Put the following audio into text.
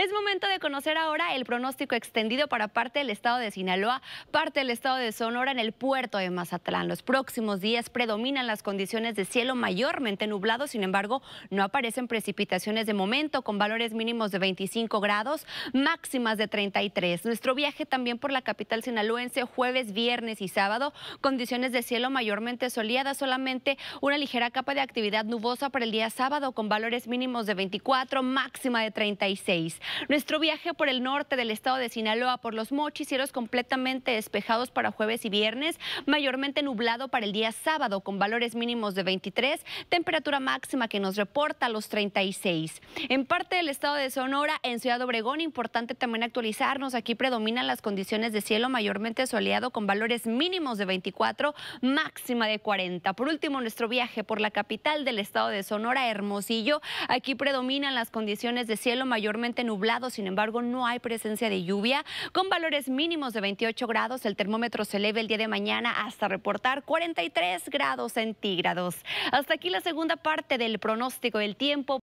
Es momento de conocer ahora el pronóstico extendido para parte del estado de Sinaloa, parte del estado de Sonora en el puerto de Mazatlán. Los próximos días predominan las condiciones de cielo mayormente nublado, sin embargo, no aparecen precipitaciones de momento con valores mínimos de 25 grados, máximas de 33. Nuestro viaje también por la capital sinaloense jueves, viernes y sábado, condiciones de cielo mayormente soleadas, solamente una ligera capa de actividad nubosa para el día sábado con valores mínimos de 24, máxima de 36. Nuestro viaje por el norte del estado de Sinaloa, por los mochis, cielos completamente despejados para jueves y viernes, mayormente nublado para el día sábado con valores mínimos de 23, temperatura máxima que nos reporta los 36. En parte del estado de Sonora, en Ciudad Obregón, importante también actualizarnos, aquí predominan las condiciones de cielo mayormente soleado con valores mínimos de 24, máxima de 40. Por último, nuestro viaje por la capital del estado de Sonora, Hermosillo, aquí predominan las condiciones de cielo mayormente nublado, sin embargo no hay presencia de lluvia, con valores mínimos de 28 grados, el termómetro se eleva el día de mañana hasta reportar 43 grados centígrados. Hasta aquí la segunda parte del pronóstico del tiempo.